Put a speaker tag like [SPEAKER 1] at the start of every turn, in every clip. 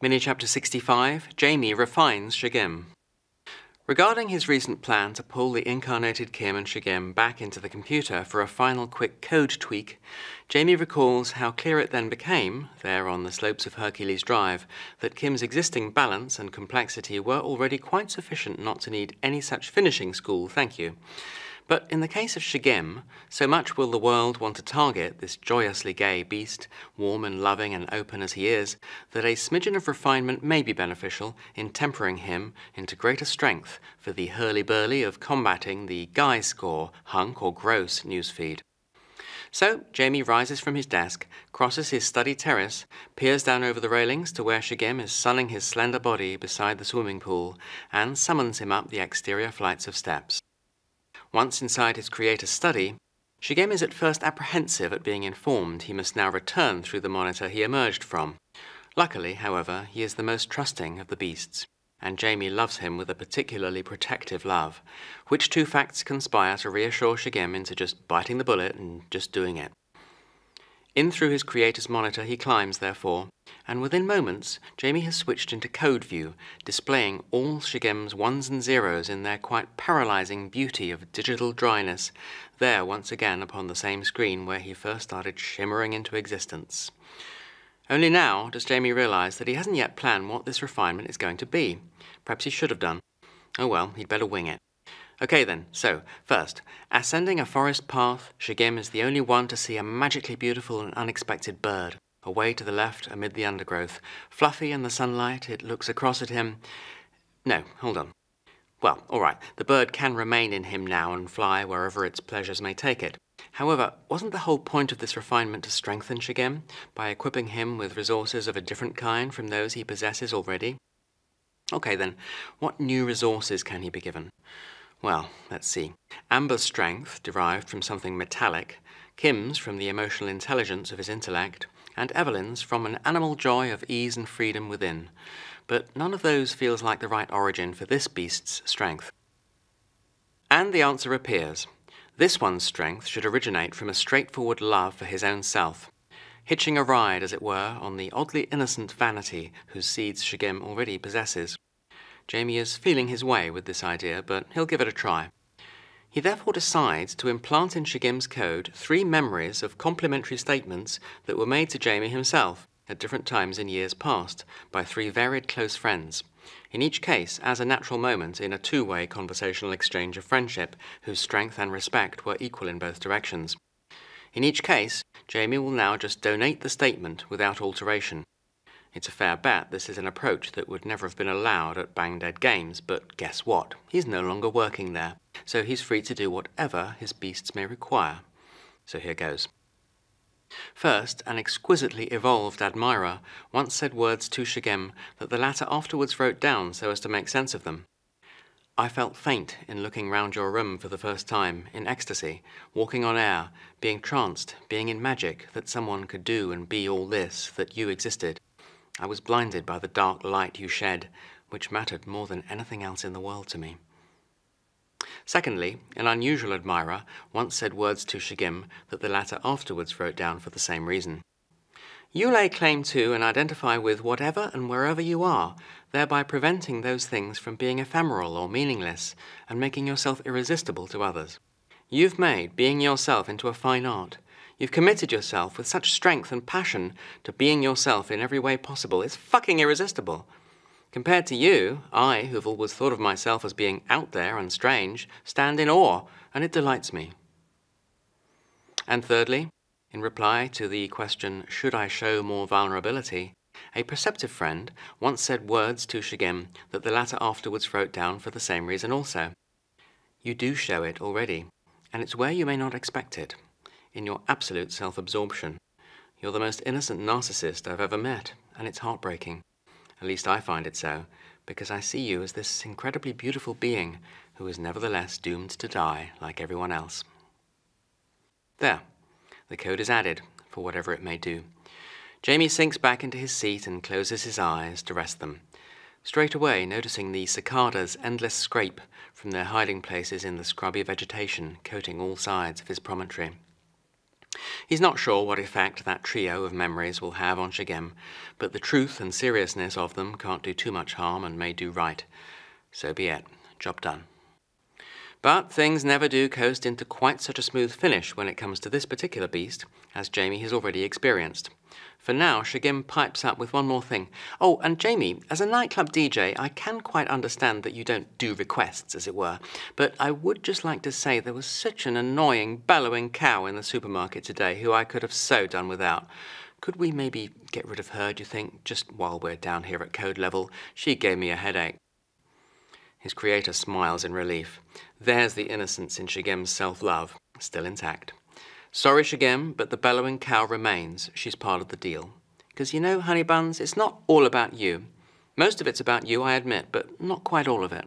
[SPEAKER 1] Mini Chapter 65 Jaymi refines Shigem. Regarding his recent plan to pull the incarnated Kim and Shigem back into the computer for a final quick code tweak, Jaymi recalls how clear it then became, there on the slopes of Hercules Drive, that Kim's existing balance and complexity were already quite sufficient not to need any such finishing school, thank you. But in the case of Shigem, so much will the world want to target this joyously gay beast, warm and loving and open as he is, that a smidgen of refinement may be beneficial in tempering him into greater strength for the hurly-burly of combating the guy score, hunk or gross newsfeed. So Jaymi rises from his desk, crosses his study terrace, peers down over the railings to where Shigem is sunning his slender body beside the swimming pool, and summons him up the exterior flights of steps. Once inside his creator's study, Shigem is at first apprehensive at being informed he must now return through the monitor he emerged from. Luckily, however, he is the most trusting of the beasts, and Jaymi loves him with a particularly protective love, which two facts conspire to reassure Shigem into just biting the bullet and just doing it. In through his creator's monitor he climbs, therefore, and within moments Jaymi has switched into code view, displaying all Shigem's ones and zeros in their quite paralyzing beauty of digital dryness, there once again upon the same screen where he first started shimmering into existence. Only now does Jaymi realize that he hasn't yet planned what this refinement is going to be. Perhaps he should have done. Oh well, he'd better wing it. Okay then, so, first, ascending a forest path, Shigem is the only one to see a magically beautiful and unexpected bird. Away to the left, amid the undergrowth. Fluffy in the sunlight, it looks across at him. No, hold on. Well, all right, the bird can remain in him now and fly wherever its pleasures may take it. However, wasn't the whole point of this refinement to strengthen Shigem by equipping him with resources of a different kind from those he possesses already? Okay then, what new resources can he be given? Well, let's see. Amber's strength, derived from something metallic, Kim's from the emotional intelligence of his intellect, and Evelyn's from an animal joy of ease and freedom within. But none of those feels like the right origin for this beast's strength. And the answer appears. This one's strength should originate from a straightforward love for his own self, hitching a ride, as it were, on the oddly innocent vanity whose seeds Shigem already possesses. Jaymi is feeling his way with this idea, but he'll give it a try. He therefore decides to implant in Shigem's code three memories of complementary statements that were made to Jaymi himself at different times in years past by three varied close friends, in each case as a natural moment in a two way conversational exchange of friendship whose strength and respect were equal in both directions. In each case, Jaymi will now just donate the statement without alteration. It's a fair bet this is an approach that would never have been allowed at Bang Dead Games, but guess what? He's no longer working there, so he's free to do whatever his beasts may require. So here goes. First, an exquisitely evolved admirer once said words to Shigem that the latter afterwards wrote down so as to make sense of them. I felt faint in looking round your room for the first time, in ecstasy, walking on air, being tranced, being in magic that someone could do and be all this, that you existed. I was blinded by the dark light you shed, which mattered more than anything else in the world to me. Secondly, an unusual admirer once said words to Shigem that the latter afterwards wrote down for the same reason. You lay claim to and identify with whatever and wherever you are, thereby preventing those things from being ephemeral or meaningless and making yourself irresistible to others. You've made being yourself into a fine art, You've committed yourself with such strength and passion to being yourself in every way possible. It's fucking irresistible. Compared to you, I, who've always thought of myself as being out there and strange, stand in awe, and it delights me. And thirdly, in reply to the question, should I show more vulnerability, a perceptive friend once said words to Shigem that the latter afterwards wrote down for the same reason also. You do show it already, and it's where you may not expect it in your absolute self absorption. You're the most innocent narcissist I've ever met, and it's heartbreaking. At least I find it so, because I see you as this incredibly beautiful being who is nevertheless doomed to die like everyone else. There, the code is added, for whatever it may do. Jaymi sinks back into his seat and closes his eyes to rest them, straight away noticing the cicadas' endless scrape from their hiding places in the scrubby vegetation coating all sides of his promontory. He's not sure what effect that trio of memories will have on Shigem, but the truth and seriousness of them can't do too much harm and may do right. So be it. Job done. But things never do coast into quite such a smooth finish when it comes to this particular beast, as Jaymi has already experienced. For now, Shigem pipes up with one more thing. Oh, and Jaymi, as a nightclub DJ, I can quite understand that you don't do requests, as it were, but I would just like to say there was such an annoying, bellowing cow in the supermarket today who I could have so done without. Could we maybe get rid of her, do you think, just while we're down here at code level? She gave me a headache. His creator smiles in relief. There's the innocence in Shigem's self love, still intact. Sorry, Shigem, but the bellowing cow remains. She's part of the deal. Because you know, honey buns, it's not all about you. Most of it's about you, I admit, but not quite all of it.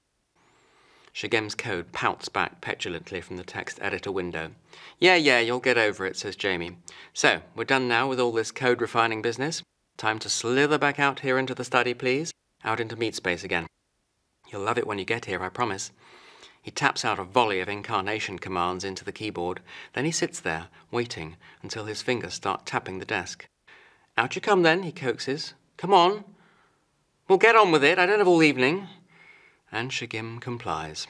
[SPEAKER 1] Shigem's code pouts back petulantly from the text editor window. Yeah, yeah, you'll get over it, says Jaymi. So, we're done now with all this code refining business. Time to slither back out here into the study, please. Out into meat space again. You'll love it when you get here, I promise. He taps out a volley of incarnation commands into the keyboard. Then he sits there, waiting until his fingers start tapping the desk. Out you come then, he coaxes. Come on. We'll get on with it. I don't have all evening. And Shigem complies.